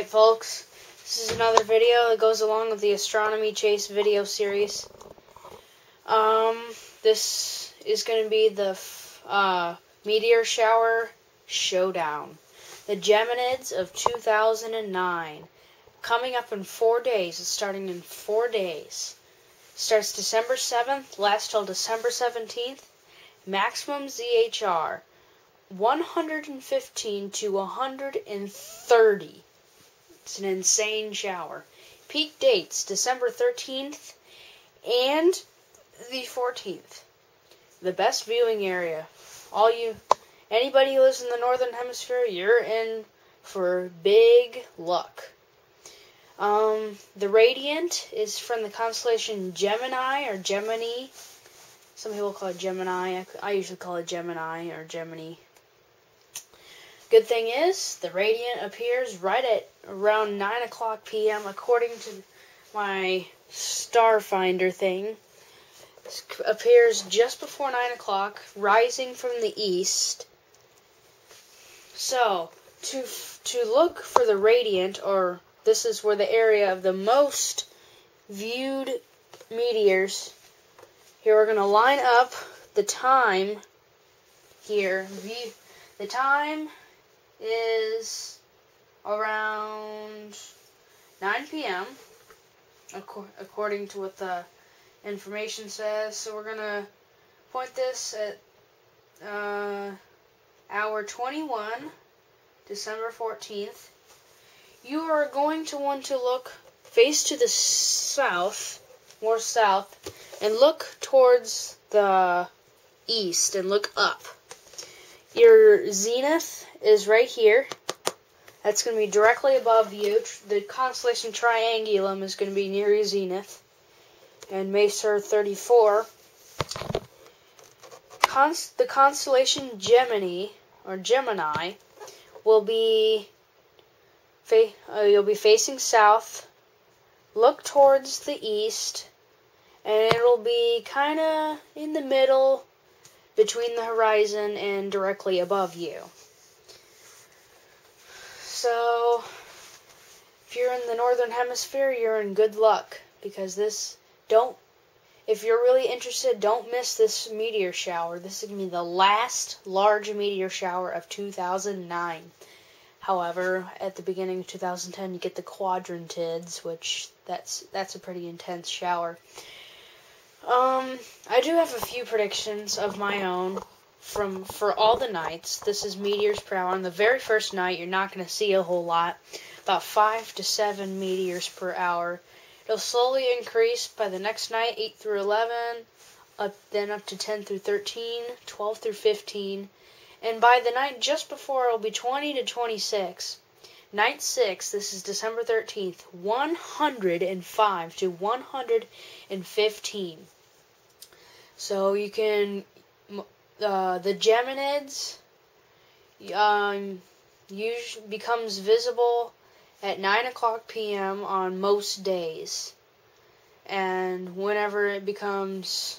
Alright folks, this is another video that goes along with the Astronomy Chase video series. Um, this is going to be the uh, meteor shower showdown. The Geminids of 2009. Coming up in four days. It's starting in four days. Starts December 7th, lasts till December 17th. Maximum ZHR 115 to 130. It's an insane shower. Peak dates December 13th and the 14th. The best viewing area. All you anybody who lives in the northern hemisphere, you're in for big luck. Um, the radiant is from the constellation Gemini or Gemini. Some people call it Gemini. I, I usually call it Gemini or Gemini. Good thing is, the radiant appears right at around 9 o'clock p.m. according to my Starfinder thing. It appears just before 9 o'clock, rising from the east. So, to, to look for the radiant, or this is where the area of the most viewed meteors, here we're going to line up the time here. The time is around 9 p.m. according to what the information says. So we're gonna point this at uh, hour 21, December 14th. You are going to want to look face to the south, more south, and look towards the east and look up. Your zenith is right here. That's going to be directly above you. The constellation Triangulum is going to be near your zenith. And Messier 34. Const the constellation Gemini, or Gemini, will be uh, you'll be facing south. Look towards the east, and it'll be kind of in the middle between the horizon and directly above you. So, if you're in the northern hemisphere, you're in good luck because this don't if you're really interested, don't miss this meteor shower. This is going to be the last large meteor shower of 2009. However, at the beginning of 2010, you get the quadrantids, which that's that's a pretty intense shower. Um, I do have a few predictions of my own from for all the nights. This is meteors per hour. On the very first night, you're not going to see a whole lot, about five to seven meteors per hour. It'll slowly increase by the next night, 8 through 11, up then up to 10 through 13, 12 through 15, and by the night just before it'll be 20 to 26. Night 6, this is December 13th, 105 to 115. So you can, uh, the Geminids um, usually becomes visible at 9 o'clock p.m. on most days. And whenever it becomes,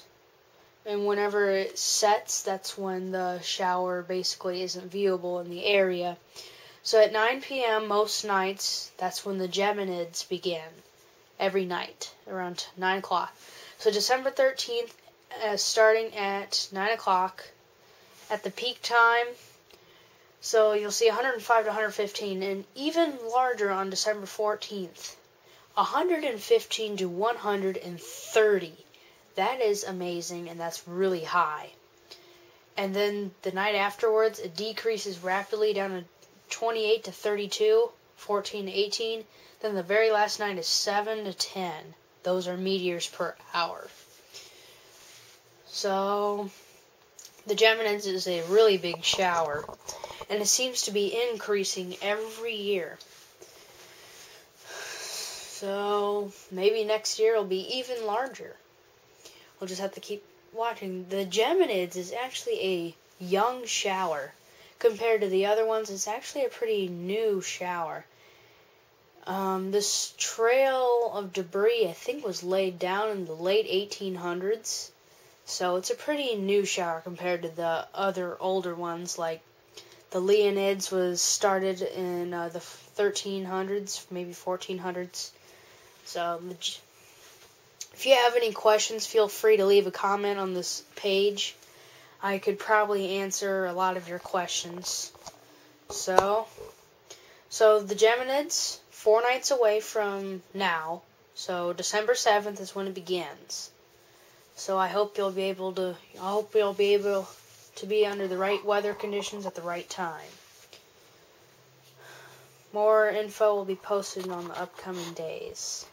and whenever it sets, that's when the shower basically isn't viewable in the area. So at 9 p.m. most nights, that's when the Geminids begin. Every night, around 9 o'clock. So December 13th, uh, starting at 9 o'clock, at the peak time, so you'll see 105 to 115, and even larger on December 14th. 115 to 130. That is amazing, and that's really high. And then the night afterwards, it decreases rapidly down to 28 to 32, 14 to 18. Then the very last night is 7 to 10. Those are meteors per hour. So, the Geminids is a really big shower, and it seems to be increasing every year. So, maybe next year it'll be even larger. We'll just have to keep watching. The Geminids is actually a young shower compared to the other ones, it's actually a pretty new shower. Um, this trail of debris, I think, was laid down in the late 1800s. So it's a pretty new shower compared to the other older ones like the Leonids was started in uh, the 1300s, maybe 1400s. So, if you have any questions, feel free to leave a comment on this page. I could probably answer a lot of your questions. So, so the Geminids, four nights away from now. So December seventh is when it begins. So I hope you'll be able to. I hope you'll be able to be under the right weather conditions at the right time. More info will be posted on the upcoming days.